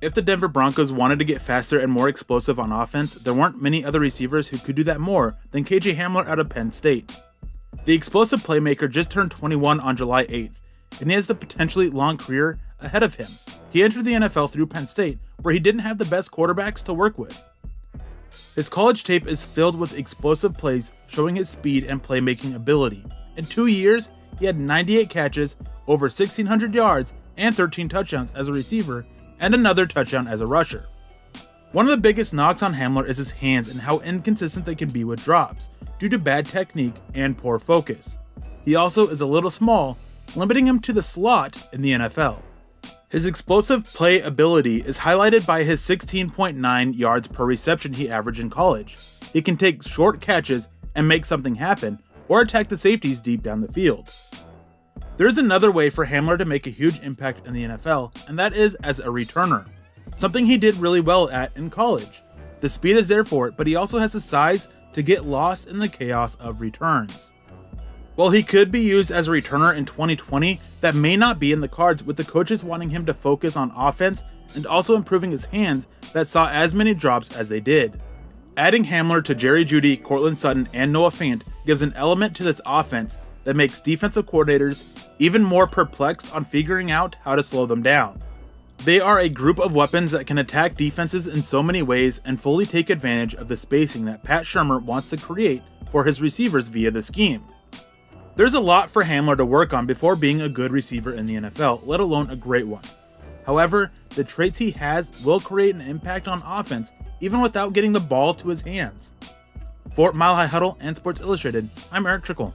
If the Denver Broncos wanted to get faster and more explosive on offense, there weren't many other receivers who could do that more than KJ Hamler out of Penn State. The explosive playmaker just turned 21 on July 8th, and he has the potentially long career ahead of him. He entered the NFL through Penn State, where he didn't have the best quarterbacks to work with. His college tape is filled with explosive plays showing his speed and playmaking ability. In two years, he had 98 catches, over 1,600 yards, and 13 touchdowns as a receiver, and another touchdown as a rusher. One of the biggest knocks on Hamler is his hands and how inconsistent they can be with drops, due to bad technique and poor focus. He also is a little small, limiting him to the slot in the NFL. His explosive play ability is highlighted by his 16.9 yards per reception he averaged in college. He can take short catches and make something happen, or attack the safeties deep down the field. There is another way for Hamler to make a huge impact in the NFL, and that is as a returner, something he did really well at in college. The speed is there for it, but he also has the size to get lost in the chaos of returns. While he could be used as a returner in 2020, that may not be in the cards with the coaches wanting him to focus on offense and also improving his hands that saw as many drops as they did. Adding Hamler to Jerry Jeudy, Courtland Sutton, and Noah Fant gives an element to this offense that makes defensive coordinators even more perplexed on figuring out how to slow them down. They are a group of weapons that can attack defenses in so many ways and fully take advantage of the spacing that Pat Shurmur wants to create for his receivers via the scheme. There's a lot for Hamler to work on before being a good receiver in the NFL, let alone a great one. However, the traits he has will create an impact on offense even without getting the ball to his hands. For Mile High Huddle and Sports Illustrated, I'm Erick Trickel.